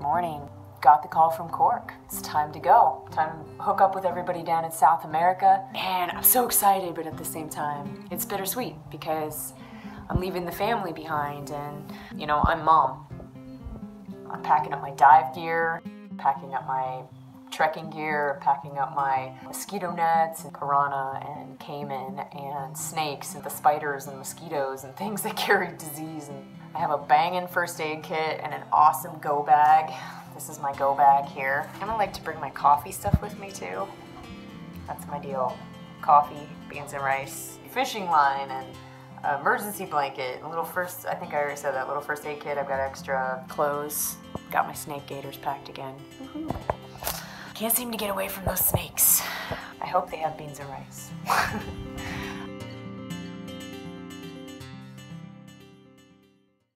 Morning. Got the call from Cork. It's time to go. Time to hook up with everybody down in South America. And I'm so excited, but at the same time, it's bittersweet because I'm leaving the family behind and, you know, I'm mom. I'm packing up my dive gear, packing up my trekking gear, packing up my mosquito nets and piranha and caiman and snakes and the spiders and mosquitoes and things that carry disease. And I have a banging first aid kit and an awesome go bag. This is my go bag here. I kind of like to bring my coffee stuff with me too. That's my deal. Coffee, beans and rice, fishing line, and emergency blanket. A little first, I think I already said that. Little first aid kit. I've got extra clothes. Got my snake gaiters packed again. Can't seem to get away from those snakes. I hope they have beans and rice.